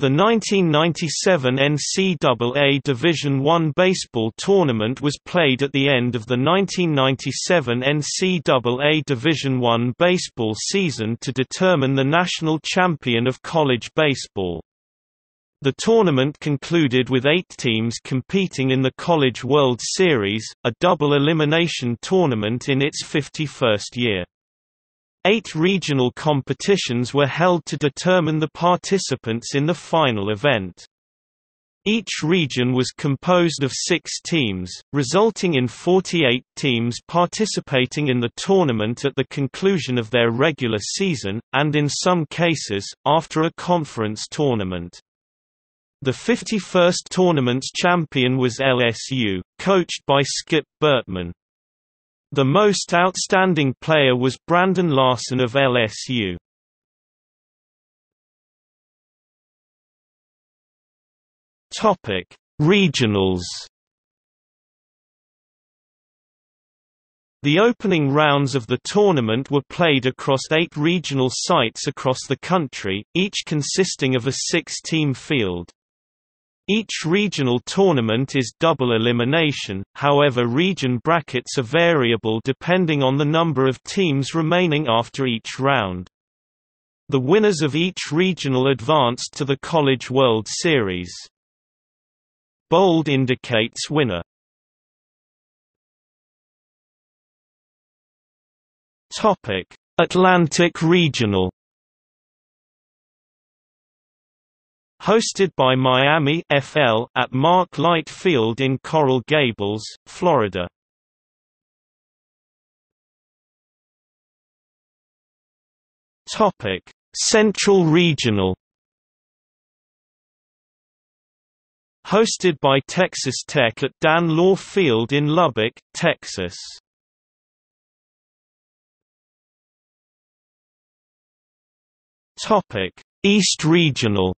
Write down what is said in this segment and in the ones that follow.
The 1997 NCAA Division I baseball tournament was played at the end of the 1997 NCAA Division I baseball season to determine the national champion of college baseball. The tournament concluded with eight teams competing in the College World Series, a double elimination tournament in its 51st year. Eight regional competitions were held to determine the participants in the final event. Each region was composed of six teams, resulting in 48 teams participating in the tournament at the conclusion of their regular season, and in some cases, after a conference tournament. The 51st tournament's champion was LSU, coached by Skip Bertman. The most outstanding player was Brandon Larson of LSU. Topic: Regionals. The opening rounds of the tournament were played across eight regional sites across the country, each consisting of a six-team field. Each regional tournament is double elimination, however region brackets are variable depending on the number of teams remaining after each round. The winners of each regional advanced to the College World Series. Bold indicates winner. Atlantic Regional Hosted by Miami FL at Mark Light Field in Coral Gables, Florida. Topic: Central Regional. Hosted by Texas Tech at Dan Law Field in Lubbock, Texas. Topic: East Regional.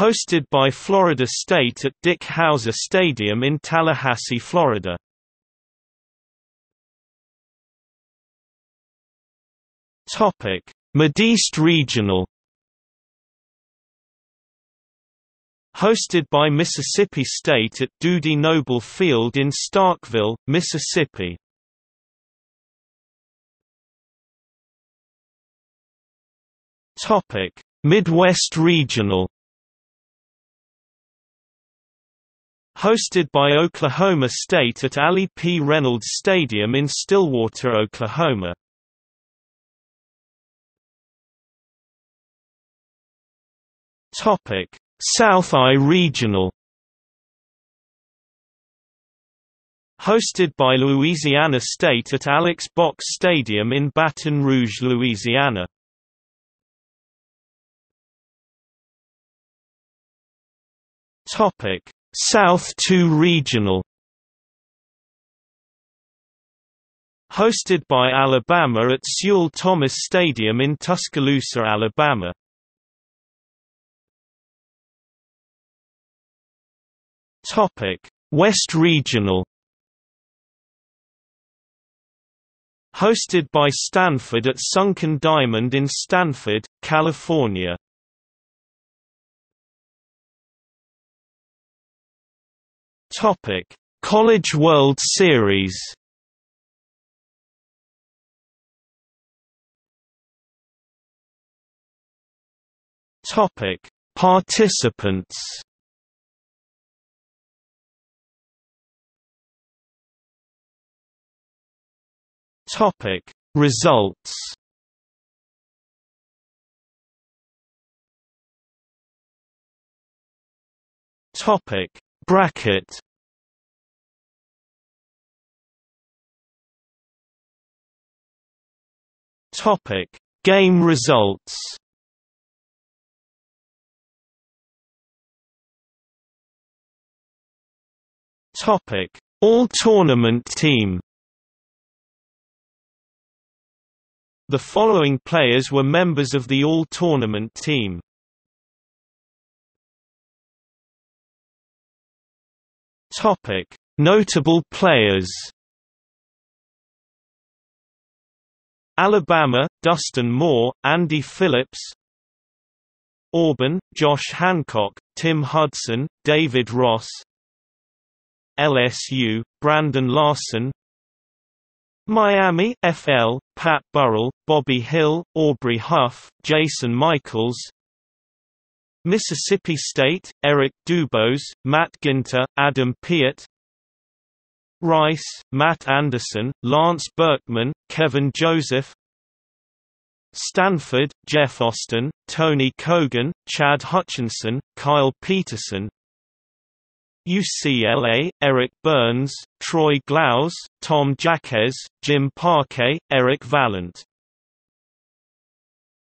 Hosted by Florida State at Dick Howser Stadium in Tallahassee, Florida. Topic: Mideast Regional Hosted by Mississippi State at Dudy Noble Field in Starkville, Mississippi. Topic: Midwest Regional hosted by Oklahoma State at Allie P. Reynolds Stadium in Stillwater, Oklahoma. Topic: South I Regional. Hosted by Louisiana State at Alex Box Stadium in Baton Rouge, Louisiana. Topic: South 2 Regional Hosted by Alabama at Sewell Thomas Stadium in Tuscaloosa, Alabama. Topic: West Regional. Hosted by Stanford at Sunken Diamond in Stanford, California. Topic: College World Series. Topic: Participants. Topic: Results. Topic: Bracket Topic: Game results. Topic: All Tournament team. The following players were members of the All Tournament team. Topic: Notable players. Alabama, Dustin Moore, Andy Phillips, Auburn, Josh Hancock, Tim Hudson, David Ross LSU, Brandon Larson Miami FL, Pat Burrell, Bobby Hill, Aubrey Huff, Jason Michaels Mississippi State, Eric Dubose, Matt Ginter, Adam Piatt Rice, Matt Anderson, Lance Berkman, Kevin Joseph Stanford, Jeff Austin, Tony Cogan, Chad Hutchinson, Kyle Peterson UCLA, Eric Byrnes, Troy Glaus, Tom Jacquez, Jim Parque, Eric Valent